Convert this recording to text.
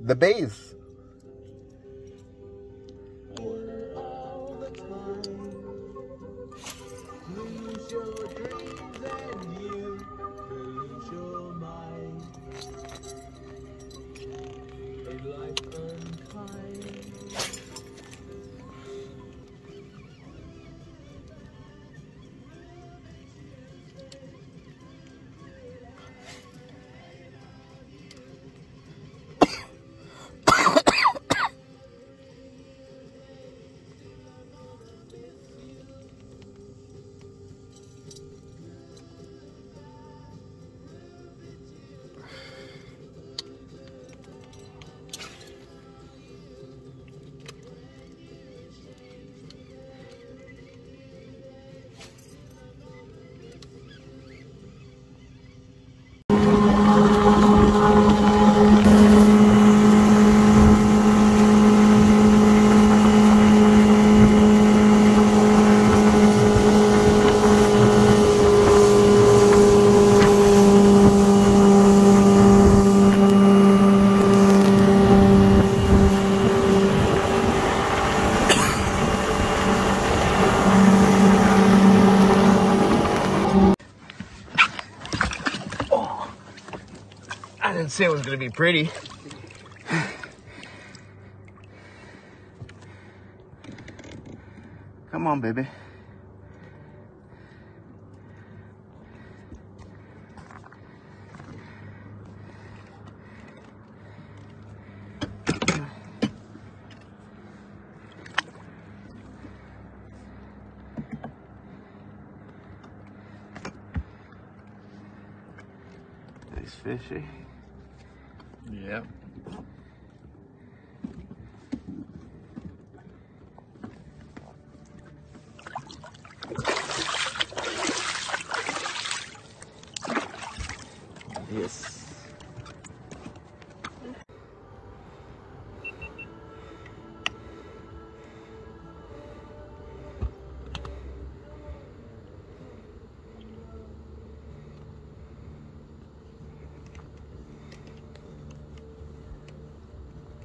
the bays. Didn't say it was gonna be pretty. Come on, baby. Nice fishy. Yep. Yes.